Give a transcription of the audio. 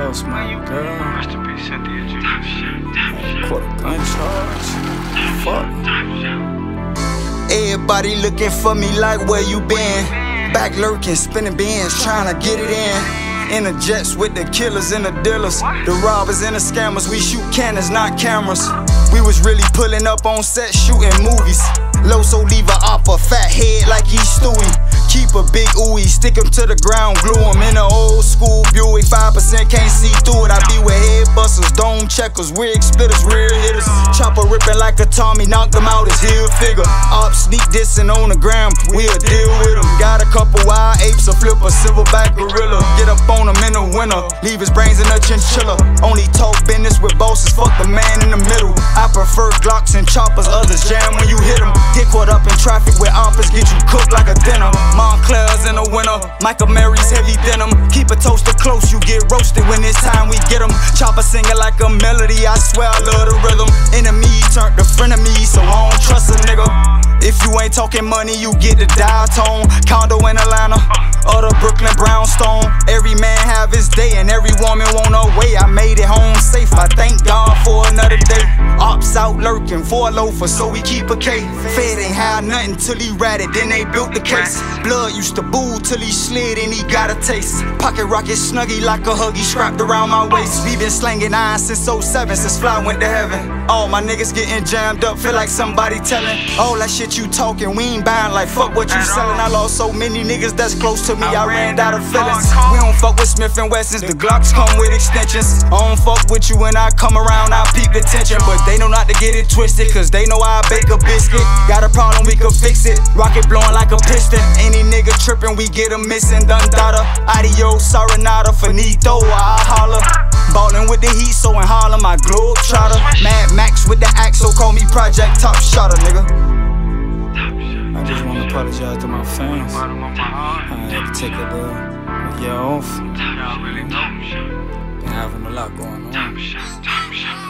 lost my girl. Rest in peace, Cynthia Jr. Caught a gun charge. Fuck. Everybody looking for me like where you been. Back lurking, spinning bins, trying to get it in. In the jets with the killers and the dealers, the robbers and the scammers. We shoot cannons, not cameras. We was really pulling up on set, shooting movies. Loso leave a op a fat head like he's Stewie. Keep a big ooey, stick him to the ground, glue him in an old school Buick. 5% can't see through it. I be with head busters, dome checkers, wig splitters, rear hitters. Chopper ripping like a Tommy, knocked him out his Hilfiger. Op sneak dissing on the ground, we'll deal with him. Got a couple wild apes, a flip, a silverback gorilla. Get up on him in the winter, leave his brains in a chinchilla. Only talk business with bosses, fuck the man in the middle. I prefer Glocks and choppers, others jam when you hit them. Get caught up in traffic with offers, get you cooked like a dinner. Winter, Mike Amiri's heavy denim. Keep a toaster close, you get roasted when it's time we get them. Chopper singing like a melody, I swear I love the rhythm. Enemy turned to me, so I don't trust a nigga. If you ain't talking money, you get the dial tone. Condo in Atlanta, or the Brooklyn brownstone. Every man have his day, and every woman want her way. I made it for a loafer, so we keep a K. Fed ain't had nothing till he ratted, then they built the case. Blood used to boo till he slid and he got a taste. Pocket rocket snuggy like a huggy strapped around my waist. We been slanging nine since 07, since Fly went to heaven. All my niggas getting jammed up, feel like somebody telling. All that shit you talking, we ain't buying like fuck what you selling. I lost so many niggas that's close to me, I ran out of feelings. We don't fuck with Smith and Wessons, the Glocks come with extensions. I don't fuck with you when I come around, I peep the tension. But they know not to get it twisted, cause they know I bake a biscuit. Got a problem, we can fix it. Rocket blowing like a piston. Any nigga tripping, we get him missing. Dundada, adios, serenata, finito, I holler. Ballin' with the heat, so in Harlem, I globe trotter. Mad Max with the axe, so call me Project Top Shotter, nigga. I just wanna apologize to my fans. I had to take a little year off. Been having a lot going on.